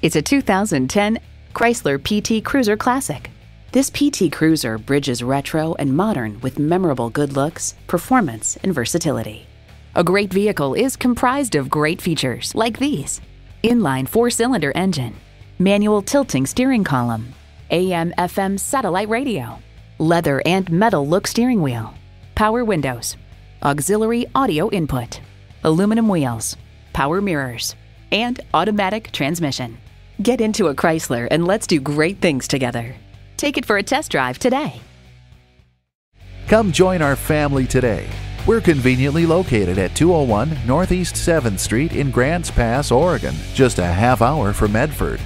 It's a 2010 Chrysler PT Cruiser Classic. This PT Cruiser bridges retro and modern with memorable good looks, performance, and versatility. A great vehicle is comprised of great features like these inline four cylinder engine, manual tilting steering column, AM FM satellite radio, leather and metal look steering wheel, power windows, auxiliary audio input, aluminum wheels, power mirrors, and automatic transmission. Get into a Chrysler and let's do great things together. Take it for a test drive today. Come join our family today. We're conveniently located at 201 Northeast 7th Street in Grants Pass, Oregon, just a half hour from Medford.